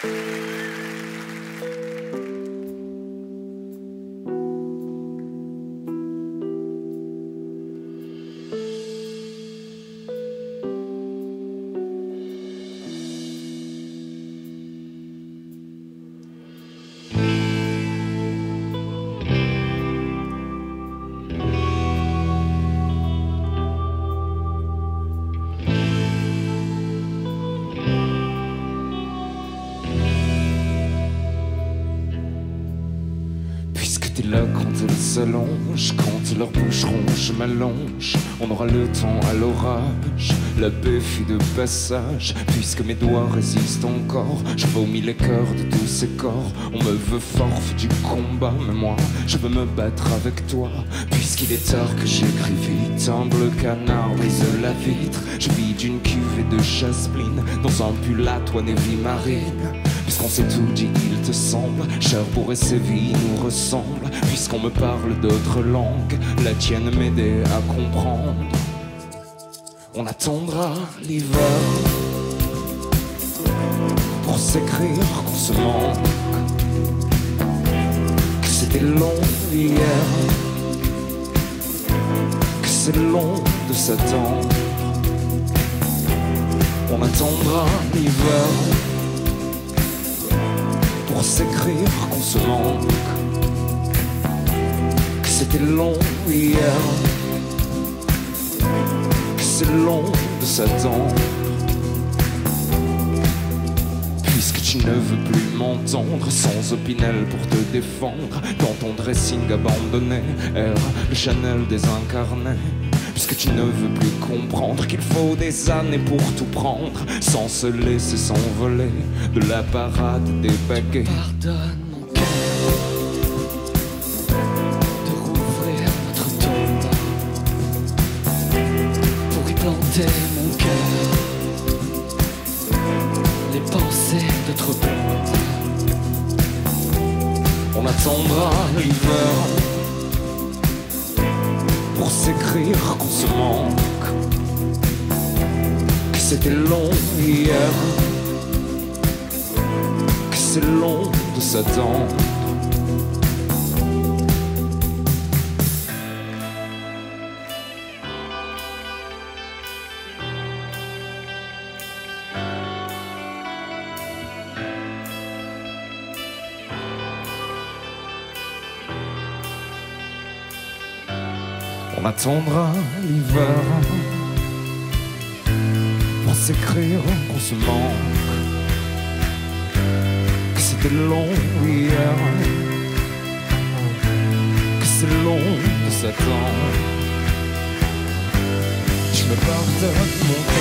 Puisque t'es quand elles s'allongent, quand leurs bouches ronges m'allonge, on aura le temps à l'orage, la baie fut de passage. Puisque mes doigts résistent encore, je vomis les cœurs de tous ces corps. On me veut fort, fait du combat, mais moi, je veux me battre avec toi. Puisqu'il est tard que j'écris vite, un bleu canard brise la vitre. Je vis d'une cuvée de chaspline dans un pull à vie marine. Puisqu'on s'est tout dit, il te semble, Cherbourg et Séville nous ressemblent. Puisqu'on me parle d'autres langues, la tienne m'aidait à comprendre. On attendra l'hiver pour s'écrire qu'on se manque. Que c'était long hier, que c'est long de s'attendre. On attendra l'hiver pour s'écrire qu'on se manque. Que c'était long hier, que c'est long de s'attendre. Puisque tu ne veux plus m'entendre sans opinel pour te défendre dans ton dressing abandonné, R, Chanel désincarné. Puisque tu ne veux plus comprendre qu'il faut des années pour tout prendre sans se laisser s'envoler de la parade des baguettes. Pardonne mon cœur de rouvrir notre tombe pour y planter mon cœur. Les pensées de trop On attendra l'hiver pour s'écrire qu'on se manque. Que c'était long hier, que c'est long de s'attendre. On attendra l'hiver pour s'écrire qu'on se manque. Que c'était long hier, que c'est long de s'attendre. Je me pardonne mon